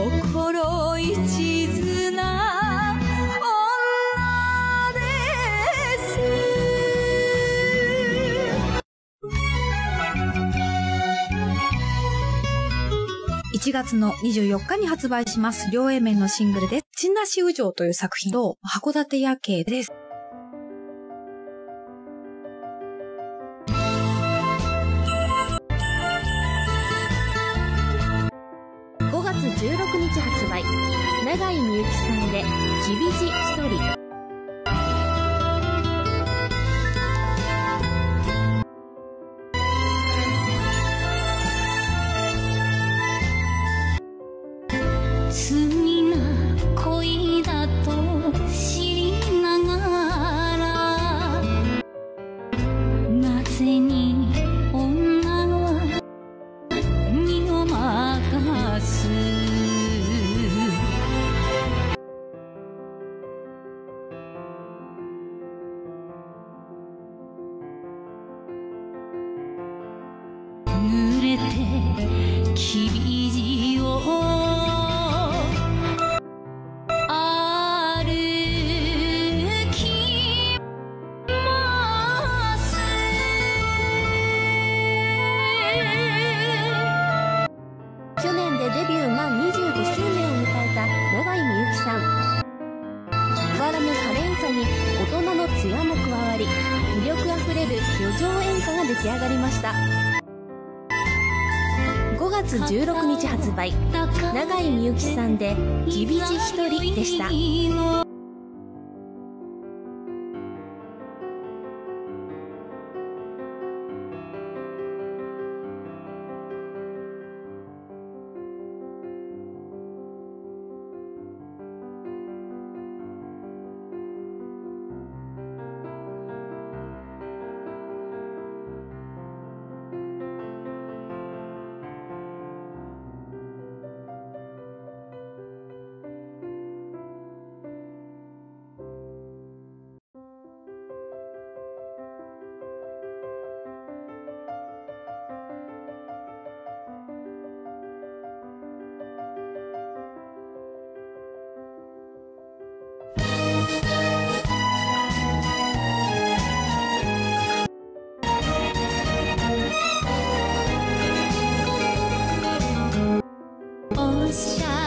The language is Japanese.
心一途な女です。1月の24日に発売します両 A 面のシングルで「ちんなしうじょう」という作品と函館夜景です。16日発売永井みゆきさんで「きびじ一人」「罪な恋だとり」「に女は身を任す」濡れてきびじを歩きます去年でデビュー満25周年を迎えた永井みゆきさん。変わらぬ可憐さに大人の艶も加わり魅力あふれる旅情演歌が出来上がりました。月16日発売。永井みゆきさんで「きびじ一人」でした。podcast.